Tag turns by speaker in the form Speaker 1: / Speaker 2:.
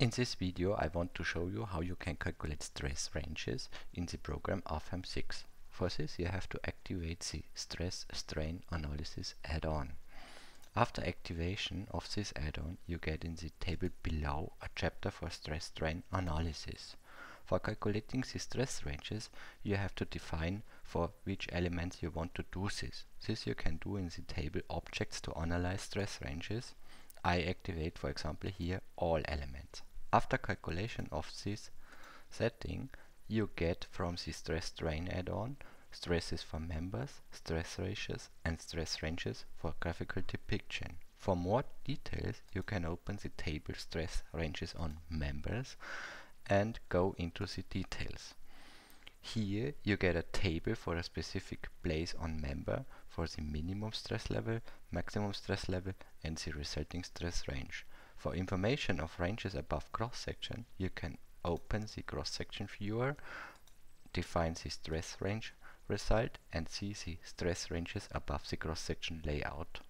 Speaker 1: In this video I want to show you how you can calculate stress ranges in the program RFEM 6. For this you have to activate the Stress Strain Analysis add-on. After activation of this add-on you get in the table below a chapter for stress strain analysis. For calculating the stress ranges you have to define for which elements you want to do this. This you can do in the table Objects to analyze stress ranges. I activate for example here all elements. After calculation of this setting, you get from the stress strain add-on stresses for members, stress ratios and stress ranges for graphical depiction. For more details you can open the table stress ranges on members and go into the details. Here you get a table for a specific place on member for the minimum stress level, maximum stress level and the resulting stress range. For information of ranges above cross-section, you can open the cross-section viewer, define the stress range result and see the stress ranges above the cross-section layout.